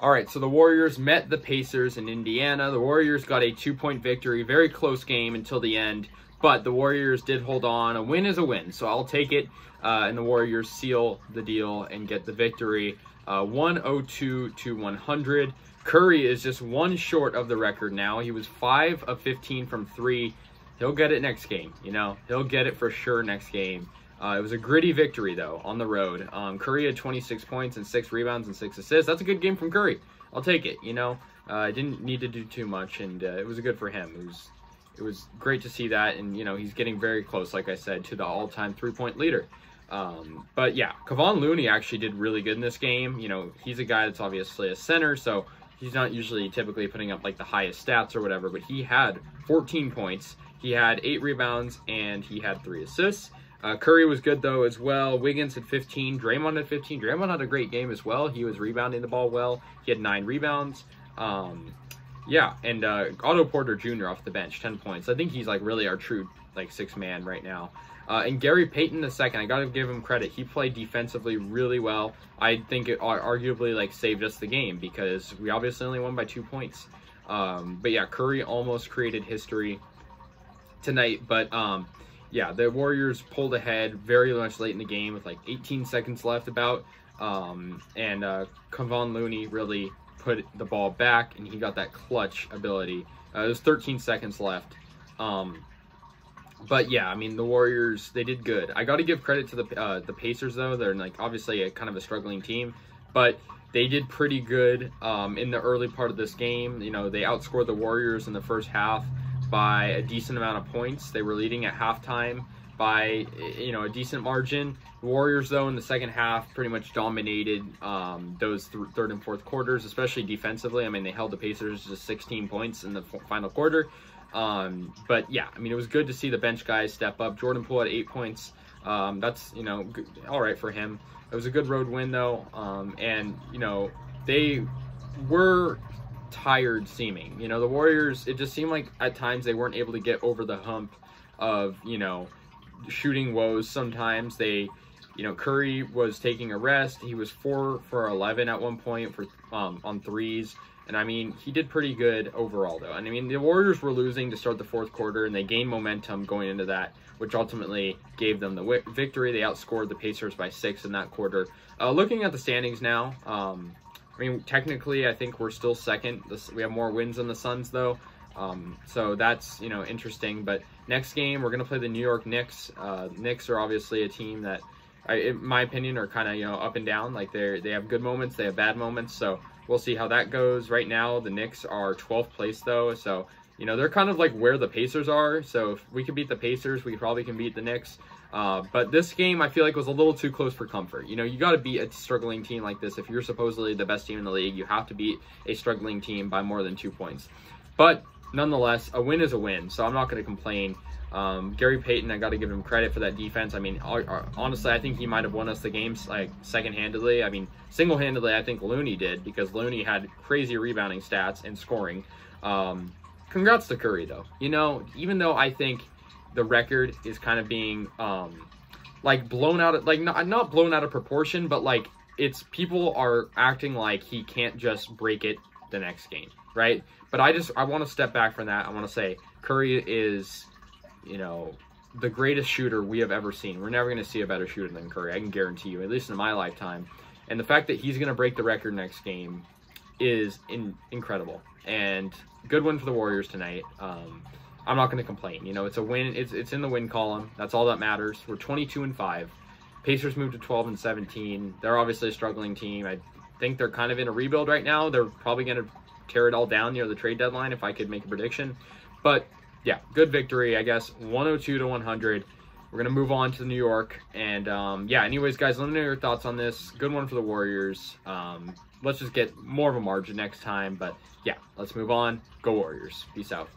All right, so the Warriors met the Pacers in Indiana. The Warriors got a two-point victory, very close game until the end, but the Warriors did hold on. A win is a win, so I'll take it. Uh, and the Warriors seal the deal and get the victory, uh, 102 to 100. Curry is just one short of the record now. He was five of 15 from three. He'll get it next game. You know, he'll get it for sure next game. Uh, it was a gritty victory, though, on the road. Um, Curry had 26 points and six rebounds and six assists. That's a good game from Curry. I'll take it. You know, I uh, didn't need to do too much, and uh, it was good for him. It was it was great to see that, and you know, he's getting very close, like I said, to the all-time three-point leader. Um, but yeah, Kevon Looney actually did really good in this game. You know, he's a guy that's obviously a center, so he's not usually typically putting up like the highest stats or whatever, but he had 14 points, he had eight rebounds, and he had three assists. Uh, Curry was good though as well. Wiggins had 15. Draymond had 15. Draymond had a great game as well. He was rebounding the ball well. He had nine rebounds. Um, yeah, and uh, Otto Porter Jr. off the bench, 10 points. I think he's like really our true like six man right now. Uh, and Gary Payton the second, I got to give him credit. He played defensively really well. I think it arguably like saved us the game because we obviously only won by two points. Um, but yeah, Curry almost created history tonight, but um, yeah, the Warriors pulled ahead very much late in the game with like 18 seconds left about. Um, and uh, Looney really put the ball back and he got that clutch ability. Uh, there's 13 seconds left. Um, but yeah, I mean the Warriors they did good. I got to give credit to the uh, the Pacers though. They're like obviously a kind of a struggling team, but they did pretty good um, in the early part of this game. You know they outscored the Warriors in the first half by a decent amount of points. They were leading at halftime by you know a decent margin. The Warriors, though, in the second half, pretty much dominated um, those th- third and fourth quarters, especially defensively. I mean, they held the Pacers to 16 points in the final quarter. Um, but yeah, I mean, it was good to see the bench guys step up. Jordan Poole had eight points. Um, that's you know good, all right for him. It was a good road win though, um, and you know they were tired seeming. You know, the Warriors, it just seemed like at times they weren't able to get over the hump of, you know, shooting woes. Sometimes they, you know, Curry was taking a rest. He was four for 11 at one point for um, on threes. And I mean, he did pretty good overall, though. And I mean, the Warriors were losing to start the fourth quarter, and they gained momentum going into that, which ultimately gave them the victory. They outscored the Pacers by six in that quarter. Uh, looking at the standings now, um, I mean, technically, I think we're still second. We have more wins than the Suns, though. Um, so that's you know interesting. But next game, we're gonna play the New York Knicks. Uh, Knicks are obviously a team that, I, in my opinion, are kind of you know up and down. Like they they have good moments, they have bad moments. So we'll see how that goes. Right now, the Knicks are 12th place though, so you know they're kind of like where the Pacers are. So if we can beat the Pacers, we probably can beat the Knicks. Uh, but this game, I feel like was a little too close for comfort. You know, you got to beat a struggling team like this. If you're supposedly the best team in the league, you have to beat a struggling team by more than two points. But nonetheless, a win is a win, so I'm not going to complain. Um, Gary Payton, I got to give him credit for that defense. I mean, honestly, I think he might have won us the games like second-handedly. I mean, single-handedly, I think Looney did because Looney had crazy rebounding stats and scoring. Um, congrats to Curry, though. You know, even though I think the record is kind of being um like blown out of like not not blown out of proportion, but like it's people are acting like he can't just break it the next game, right? But I just I want to step back from that. I want to say Curry is, you know, the greatest shooter we have ever seen. We're never going to see a better shooter than Curry. I can guarantee you, at least in my lifetime. And the fact that he's going to break the record next game is in, incredible. And good one for the Warriors tonight. Um, I'm not going to complain. You know, it's a win. It's it's in the win column. That's all that matters. We're 22 and five. Pacers moved to 12 and 17. They're obviously a struggling team. I think they're kind of in a rebuild right now. They're probably going to tear it all down near the trade deadline if I could make a prediction. But yeah, good victory, I guess. 102 to 100. We're gonna move on to New York, and um, yeah. Anyways, guys, let me know your thoughts on this. Good one for the Warriors. Um, let's just get more of a margin next time. But yeah, let's move on. Go Warriors. Peace out.